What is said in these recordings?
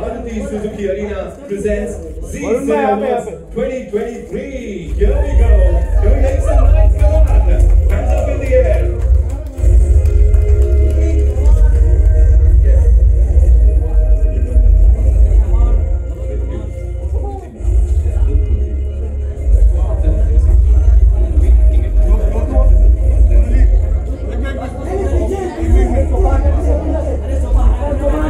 Maruti Suzuki Arena presents Z Cinemas 2023. Here we go. Can we make some noise? Come on. Hands up in the air. Come on.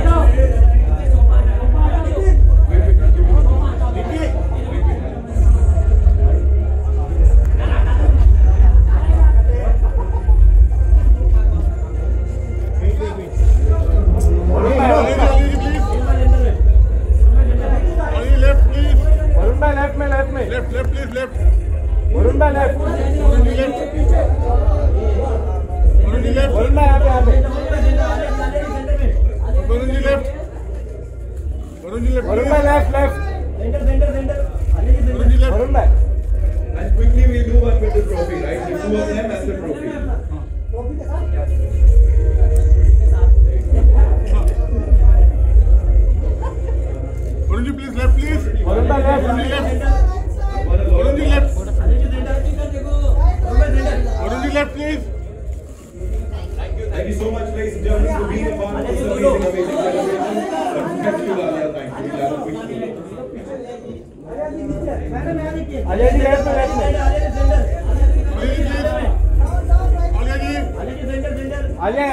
Varun ji left Varun यहाँ पे यहाँ पे। Varun ji left Varun ji left Varun भाई left left Varun ji left Varun भाई। And quickly we'll do one with the trophy, right? The two of them and the trophy. Varun ji please left please Varun भाई Varun ji left left Varun ji left Varun ji left please Thank you so much, ladies and gentlemen, for being a part of this amazing, amazing celebration. Thank you, Alia. Thank you. We'll have you. quick photo. Ajay ji left में left में Alia ji please Alia ji Alia